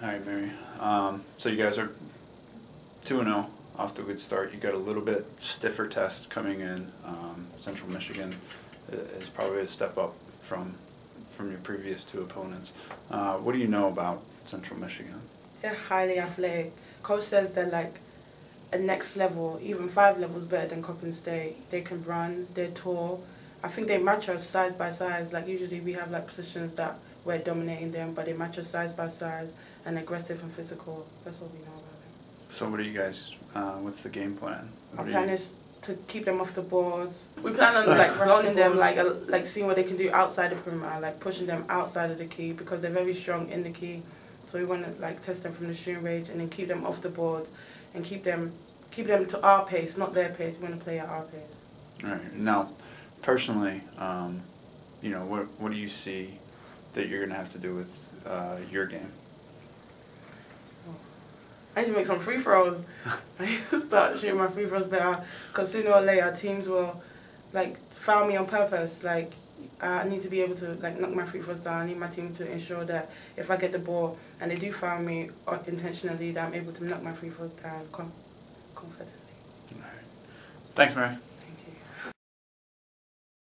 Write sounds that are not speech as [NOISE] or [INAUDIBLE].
All right, Mary. Um, so you guys are two and zero, off to a good start. You got a little bit stiffer test coming in. Um, Central Michigan is probably a step up from from your previous two opponents. Uh, what do you know about Central Michigan? They're highly athletic. Coach says they're like a next level, even five levels better than Coppin State. They can run, they're tall. I think they match us size by size. Like usually we have like positions that we're dominating them, but they match us size by size and aggressive and physical. That's what we know about them. So what are you guys? Uh, what's the game plan? Our What do plan you- is to keep them off the boards. We plan on like [LAUGHS] zoning them, like uh, like seeing what they can do outside the perimeter, like pushing them outside of the key because they're very strong in the key. So we want to like test them from the shooting range and then keep them off the boards and keep them keep them to our pace, not their pace. We want to play at our pace. All right. Now, personally, um, you know, what what do you see that you're gonna have to do with uh, your game? I need to make some free throws. [LAUGHS] I need to start shooting my free throws better because sooner or later teams will like foul me on purpose. Like I need to be able to like knock my free throws down. I need my team to ensure that if I get the ball and they do foul me uh, intentionally, that I'm able to knock my free throws down confidently. All right. Thanks, Mary.